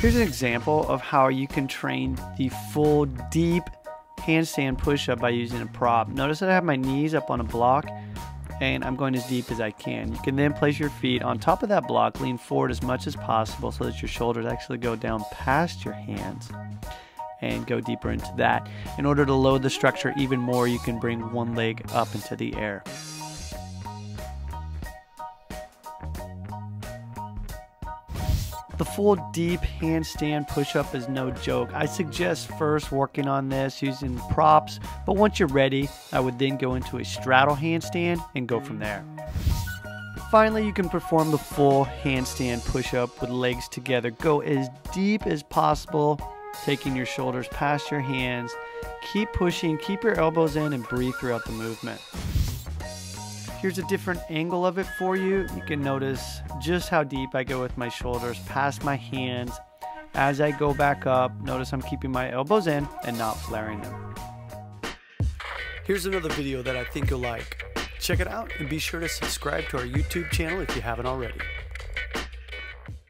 Here's an example of how you can train the full deep handstand push-up by using a prop. Notice that I have my knees up on a block and I'm going as deep as I can. You can then place your feet on top of that block, lean forward as much as possible so that your shoulders actually go down past your hands and go deeper into that. In order to load the structure even more, you can bring one leg up into the air. The full deep handstand push up is no joke. I suggest first working on this using props, but once you're ready, I would then go into a straddle handstand and go from there. Finally, you can perform the full handstand push up with legs together. Go as deep as possible, taking your shoulders past your hands. Keep pushing, keep your elbows in, and breathe throughout the movement. Here's a different angle of it for you. You can notice just how deep I go with my shoulders past my hands. As I go back up, notice I'm keeping my elbows in and not flaring them. Here's another video that I think you'll like. Check it out and be sure to subscribe to our YouTube channel if you haven't already.